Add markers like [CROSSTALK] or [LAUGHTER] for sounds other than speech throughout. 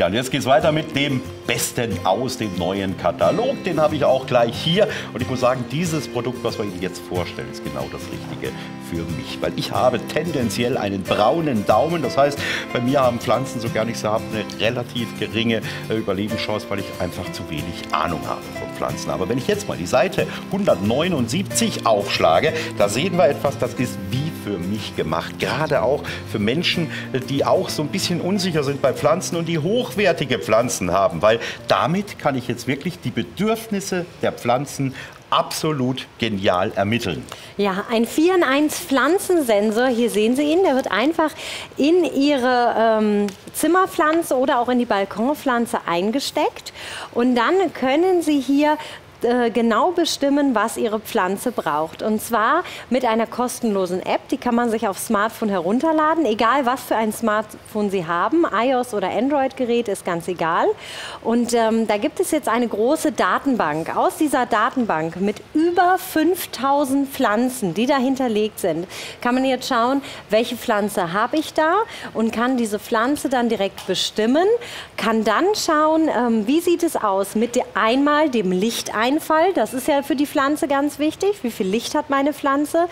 Ja, und jetzt geht es weiter mit dem Besten aus dem neuen Katalog. Den habe ich auch gleich hier. Und ich muss sagen, dieses Produkt, was wir Ihnen jetzt vorstellen, ist genau das Richtige für mich. Weil ich habe tendenziell einen braunen Daumen. Das heißt, bei mir haben Pflanzen, so gar nicht so haben, eine relativ geringe äh, Überlebenschance, weil ich einfach zu wenig Ahnung habe von Pflanzen. Aber wenn ich jetzt mal die Seite 179 aufschlage, da sehen wir etwas, das ist wie für mich gemacht. Gerade auch für Menschen, die auch so ein bisschen unsicher sind bei Pflanzen und die hochwertige Pflanzen haben. Weil damit kann ich jetzt wirklich die Bedürfnisse der Pflanzen absolut genial ermitteln. Ja, ein 4 in 1 Pflanzensensor, hier sehen Sie ihn, der wird einfach in Ihre ähm, Zimmerpflanze oder auch in die Balkonpflanze eingesteckt und dann können Sie hier äh, genau bestimmen, was Ihre Pflanze braucht. Und zwar mit einer kostenlosen App, die kann man sich auf Smartphone herunterladen, egal was für ein Smartphone Sie haben, iOS oder Android-Gerät ist ganz egal. Und ähm, da gibt es jetzt eine große Datenbank. Aus dieser Datenbank mit über 5000 Pflanzen, die da hinterlegt sind, kann man jetzt schauen, welche Pflanze habe ich da und kann diese Pflanze dann direkt bestimmen, kann dann schauen, ähm, wie sieht es aus mit einmal dem Lichteinfall Einfall, das ist ja für die Pflanze ganz wichtig. Wie viel Licht hat meine Pflanze?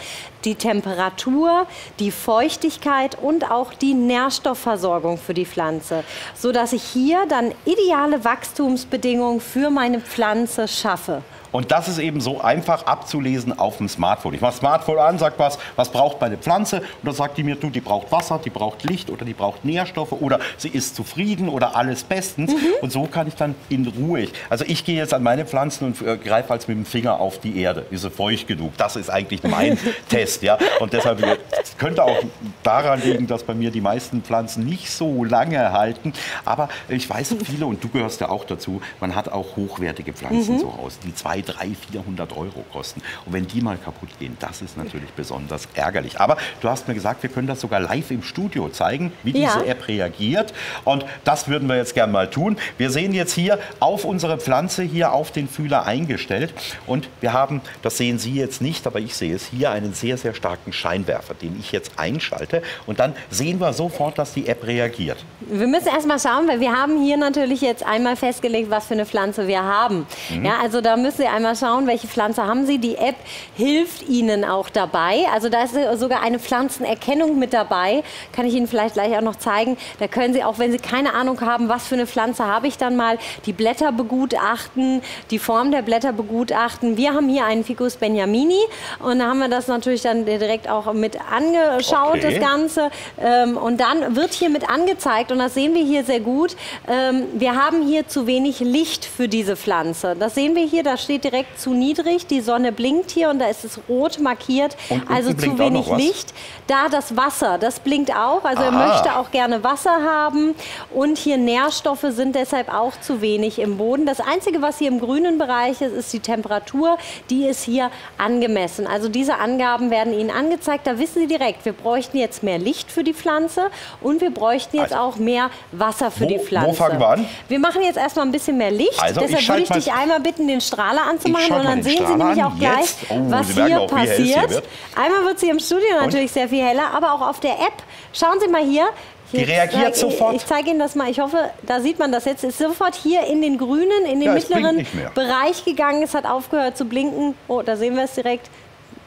Die Temperatur, die Feuchtigkeit und auch die Nährstoffversorgung für die Pflanze, sodass ich hier dann ideale Wachstumsbedingungen für meine Pflanze schaffe. Und das ist eben so einfach abzulesen auf dem Smartphone. Ich mache das Smartphone an, sage was, was braucht meine Pflanze und dann sagt die mir, du, die braucht Wasser, die braucht Licht oder die braucht Nährstoffe oder sie ist zufrieden oder alles bestens. Mhm. Und so kann ich dann in Ruhe, also ich gehe jetzt an meine Pflanzen und äh, greife als mit dem Finger auf die Erde. Ist sie feucht genug? Das ist eigentlich mein [LAUGHS] Test. Ja? Und deshalb äh, könnte auch daran liegen, dass bei mir die meisten Pflanzen nicht so lange halten. Aber ich weiß viele, und du gehörst ja auch dazu, man hat auch hochwertige Pflanzen mhm. zu Hause, die zwei 300, 400 Euro kosten. Und wenn die mal kaputt gehen, das ist natürlich besonders ärgerlich. Aber du hast mir gesagt, wir können das sogar live im Studio zeigen, wie diese ja. App reagiert. Und das würden wir jetzt gerne mal tun. Wir sehen jetzt hier auf unsere Pflanze hier auf den Fühler eingestellt. Und wir haben, das sehen Sie jetzt nicht, aber ich sehe es hier, einen sehr, sehr starken Scheinwerfer, den ich jetzt einschalte. Und dann sehen wir sofort, dass die App reagiert. Wir müssen erst mal schauen, weil wir haben hier natürlich jetzt einmal festgelegt, was für eine Pflanze wir haben. Mhm. Ja, also da müssen Sie einmal schauen, welche Pflanze haben Sie. Die App hilft Ihnen auch dabei. Also da ist sogar eine Pflanzenerkennung mit dabei. Kann ich Ihnen vielleicht gleich auch noch zeigen. Da können Sie auch, wenn Sie keine Ahnung haben, was für eine Pflanze habe ich dann mal, die Blätter begutachten, die Form der Blätter begutachten. Wir haben hier einen Ficus benjamini und da haben wir das natürlich dann direkt auch mit angeschaut, okay. das Ganze. Ähm, und dann wird hier mit angezeigt und das sehen wir hier sehr gut. Ähm, wir haben hier zu wenig Licht für diese Pflanze. Das sehen wir hier, da steht direkt zu niedrig. Die Sonne blinkt hier und da ist es rot markiert. also zu wenig Licht. Da das Wasser, das blinkt auch. Also Aha. er möchte auch gerne Wasser haben. Und hier Nährstoffe sind deshalb auch zu wenig im Boden. Das Einzige, was hier im grünen Bereich ist, ist die Temperatur. Die ist hier angemessen. Also diese Angaben werden Ihnen angezeigt. Da wissen Sie direkt, wir bräuchten jetzt mehr Licht für die Pflanze und wir bräuchten jetzt also, auch mehr Wasser für wo, die Pflanze. Wo fangen wir an? Wir machen jetzt erstmal ein bisschen mehr Licht. Also Deshalb würde ich dich einmal bitten, den Strahler anzumachen und dann sehen Sie nämlich auch gleich, oh, was hier auch, passiert. Hier Einmal wird sie im Studio natürlich und? sehr viel heller, aber auch auf der App. Schauen Sie mal hier. Die reagiert zeig, sofort. Ich, ich zeige Ihnen das mal. Ich hoffe, da sieht man das jetzt. Ist sofort hier in den grünen, in den ja, mittleren Bereich gegangen. Es hat aufgehört zu blinken. Oh, da sehen wir es direkt.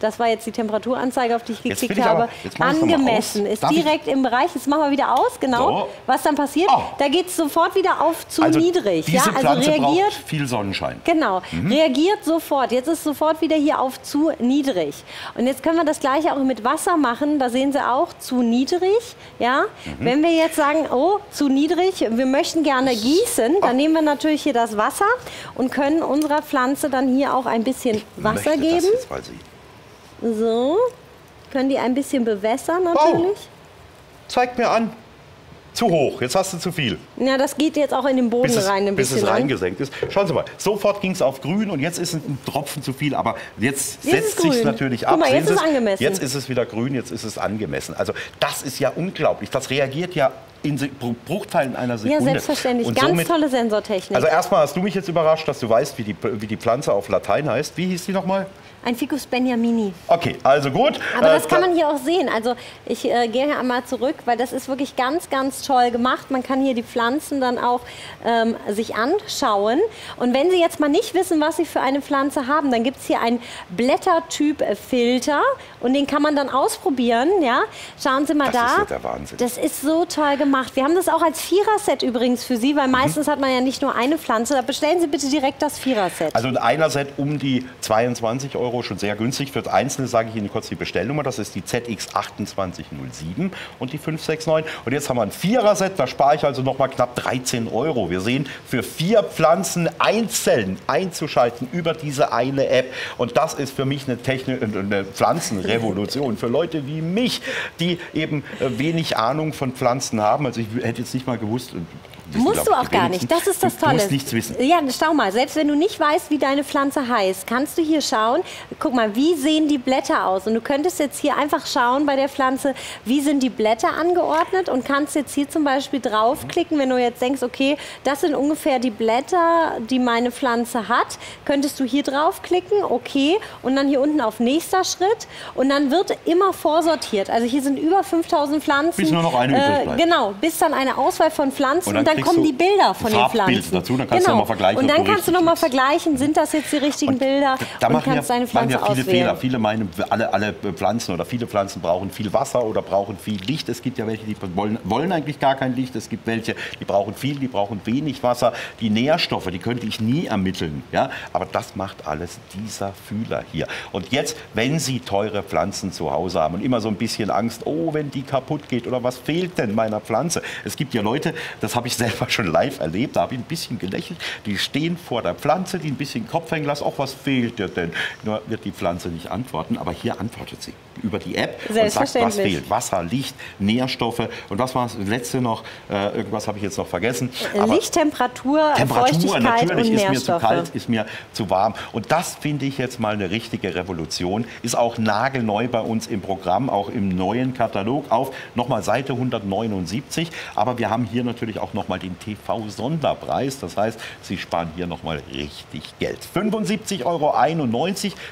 Das war jetzt die Temperaturanzeige, auf die ich geklickt ich habe. Angemessen. Ist Darf direkt ich? im Bereich. Jetzt machen wir wieder aus, genau. So. Was dann passiert? Oh. Da geht es sofort wieder auf zu also niedrig. Diese ja? also reagiert viel Sonnenschein. Genau. Mhm. Reagiert sofort. Jetzt ist sofort wieder hier auf zu niedrig. Und jetzt können wir das gleiche auch mit Wasser machen. Da sehen Sie auch zu niedrig. Ja? Mhm. Wenn wir jetzt sagen, oh, zu niedrig, wir möchten gerne gießen, dann oh. nehmen wir natürlich hier das Wasser und können unserer Pflanze dann hier auch ein bisschen Wasser geben. Das jetzt, weil sie so. Können die ein bisschen bewässern natürlich. Wow. Zeig mir an. Zu hoch, jetzt hast du zu viel. Ja, das geht jetzt auch in den Boden bis es, rein ein bis bisschen. Bis es reingesenkt ist. Schauen Sie mal, sofort ging es auf grün und jetzt ist ein Tropfen zu viel. Aber jetzt, jetzt setzt sich natürlich ab. Guck mal, jetzt ist es angemessen. Jetzt ist es wieder grün, jetzt ist es angemessen. Also das ist ja unglaublich. Das reagiert ja in Bruchteilen einer Sekunde. Ja, selbstverständlich. Und Ganz somit, tolle Sensortechnik. Also erstmal hast du mich jetzt überrascht, dass du weißt, wie die, wie die Pflanze auf Latein heißt. Wie hieß die nochmal? Ein Ficus benjamini. Okay, also gut. Aber das äh, kann man hier auch sehen. Also ich äh, gehe hier einmal zurück, weil das ist wirklich ganz, ganz ganz toll gemacht. Man kann hier die Pflanzen dann auch ähm, sich anschauen. Und wenn Sie jetzt mal nicht wissen, was Sie für eine Pflanze haben, dann gibt es hier einen Blättertyp-Filter und den kann man dann ausprobieren. Ja? Schauen Sie mal das da. Das ist ja der Wahnsinn. Das ist so toll gemacht. Wir haben das auch als Vierer-Set übrigens für Sie, weil mhm. meistens hat man ja nicht nur eine Pflanze. Da bestellen Sie bitte direkt das Vierer-Set. Also ein Einer-Set um die 22 Euro, schon sehr günstig. Für das Einzelne sage ich Ihnen kurz die Bestellnummer. Das ist die ZX2807 und die 569. Und jetzt haben wir ein Vierer-Set. Da spare ich also noch mal knapp 13 Euro. Wir sehen, für vier Pflanzen einzeln einzuschalten über diese eine App. Und das ist für mich eine, Technik, eine Pflanzenrevolution. Für Leute wie mich, die eben äh, wenig Ahnung von Pflanzen haben. Also ich hätte jetzt nicht mal gewusst, Musst du auch gar nicht. Das ist das Tolle. Du musst nichts wissen. Ja, schau mal, selbst wenn du nicht weißt, wie deine Pflanze heißt, kannst du hier schauen, guck mal, wie sehen die Blätter aus? Und du könntest jetzt hier einfach schauen bei der Pflanze, wie sind die Blätter angeordnet und kannst jetzt hier zum Beispiel draufklicken, wenn du jetzt denkst, okay, das sind ungefähr die Blätter, die meine Pflanze hat, könntest du hier draufklicken, okay, und dann hier unten auf nächster Schritt und dann wird immer vorsortiert. Also hier sind über 5000 Pflanzen. Bis nur noch eine übrig bleibt. Äh, genau, bis dann eine Auswahl von Pflanzen und dann, und dann kommen die Bilder von den Pflanzen. dazu, dann kannst genau. du nochmal vergleichen. Und dann kannst du nochmal vergleichen, sind das jetzt die richtigen und Bilder da und kannst ja, deine Pflanze machen ja viele auswählen. Fehler. Viele meinen, alle, alle Pflanzen oder viele Pflanzen brauchen viel Wasser oder brauchen viel Licht. Es gibt ja welche, die wollen, wollen eigentlich gar kein Licht. Es gibt welche, die brauchen viel, die brauchen wenig Wasser. Die Nährstoffe, die könnte ich nie ermitteln. Ja? Aber das macht alles dieser Fühler hier. Und jetzt, wenn Sie teure Pflanzen zu Hause haben und immer so ein bisschen Angst, oh, wenn die kaputt geht oder was fehlt denn meiner Pflanze? Es gibt ja Leute, das habe ich selber schon live erlebt, da habe ich ein bisschen gelächelt. Die stehen vor der Pflanze, die ein bisschen Kopf hängen lassen. Auch was fehlt dir denn? Nur wird die Pflanze nicht antworten, aber hier antwortet sie über die App und sagt, was fehlt. Wasser, Licht, Nährstoffe und was war das letzte noch? Äh, irgendwas habe ich jetzt noch vergessen. Aber Licht, Temperatur, natürlich ist mir zu kalt, ist mir zu warm. Und das finde ich jetzt mal eine richtige Revolution. Ist auch nagelneu bei uns im Programm, auch im neuen Katalog auf nochmal Seite 179. Aber wir haben hier natürlich auch nochmal den TV-Sonderpreis. Das heißt, Sie sparen hier nochmal richtig Geld. 75,91 Euro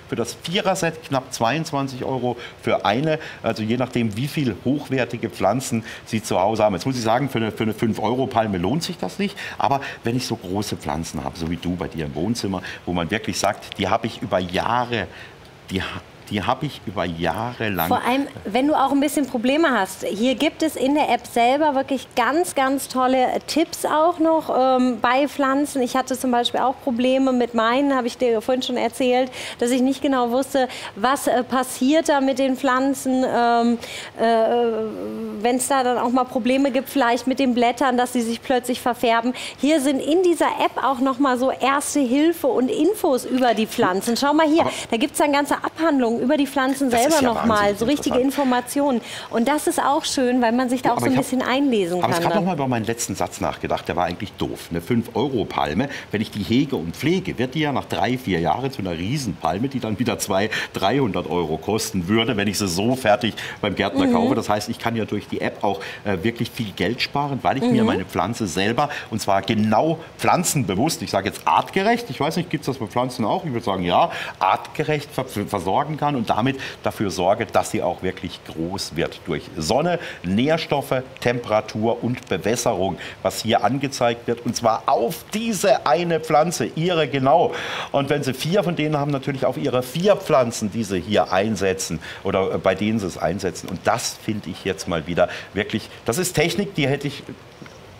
für das Vierer-Set, knapp 22 Euro für eine. Also je nachdem, wie viel hochwertige Pflanzen Sie zu Hause haben. Jetzt muss ich sagen, für eine, für eine 5-Euro-Palme lohnt sich das nicht. Aber wenn ich so große Pflanzen habe, so wie du bei dir im Wohnzimmer, wo man wirklich sagt, die habe ich über Jahre, die die habe ich über Jahre lang. Vor allem, wenn du auch ein bisschen Probleme hast. Hier gibt es in der App selber wirklich ganz, ganz tolle Tipps auch noch ähm, bei Pflanzen. Ich hatte zum Beispiel auch Probleme mit meinen, habe ich dir vorhin schon erzählt, dass ich nicht genau wusste, was äh, passiert da mit den Pflanzen. Ähm, äh, wenn es da dann auch mal Probleme gibt, vielleicht mit den Blättern, dass sie sich plötzlich verfärben. Hier sind in dieser App auch noch mal so erste Hilfe und Infos über die Pflanzen. Schau mal hier, da gibt es dann ganze Abhandlungen über die Pflanzen das selber ja nochmal, so richtige Informationen. Und das ist auch schön, weil man sich da auch so ein bisschen hab, einlesen kann. Aber ich habe noch mal über meinen letzten Satz nachgedacht, der war eigentlich doof. Eine 5-Euro-Palme, wenn ich die hege und pflege, wird die ja nach drei, vier Jahren zu einer Riesenpalme, die dann wieder 200, 300 Euro kosten würde, wenn ich sie so fertig beim Gärtner mhm. kaufe. Das heißt, ich kann ja durch die App auch äh, wirklich viel Geld sparen, weil ich mhm. mir meine Pflanze selber, und zwar genau pflanzenbewusst, ich sage jetzt artgerecht, ich weiß nicht, gibt es das bei Pflanzen auch? Ich würde sagen, ja, artgerecht versorgen kann kann und damit dafür sorge, dass sie auch wirklich groß wird durch Sonne, Nährstoffe, Temperatur und Bewässerung, was hier angezeigt wird und zwar auf diese eine Pflanze, ihre genau. Und wenn Sie vier von denen haben, natürlich auf Ihre vier Pflanzen, die Sie hier einsetzen oder bei denen Sie es einsetzen. Und das finde ich jetzt mal wieder wirklich, das ist Technik, die hätte ich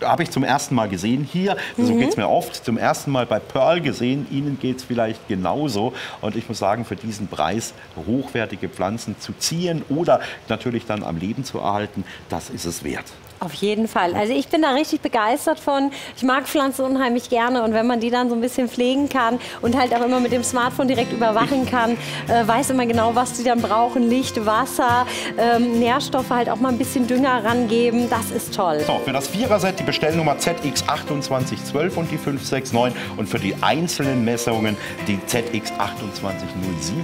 habe ich zum ersten Mal gesehen hier. So mhm. geht es mir oft. Zum ersten Mal bei Pearl gesehen. Ihnen geht es vielleicht genauso. Und ich muss sagen, für diesen Preis hochwertige Pflanzen zu ziehen oder natürlich dann am Leben zu erhalten, das ist es wert. Auf jeden Fall. Also ich bin da richtig begeistert von. Ich mag Pflanzen unheimlich gerne und wenn man die dann so ein bisschen pflegen kann und halt auch immer mit dem Smartphone direkt überwachen kann, äh, weiß immer genau, was die dann brauchen. Licht, Wasser, ähm, Nährstoffe, halt auch mal ein bisschen Dünger rangeben. Das ist toll. So, für das Vierer-Set die Bestellnummer ZX2812 und die 569 und für die einzelnen Messungen die ZX2807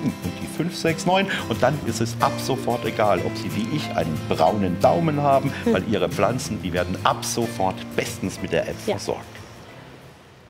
und die 569 und dann ist es ab sofort egal, ob Sie wie ich einen braunen Daumen haben, weil Ihre Pflanzen Pflanzen, die werden ab sofort bestens mit der App ja. versorgt.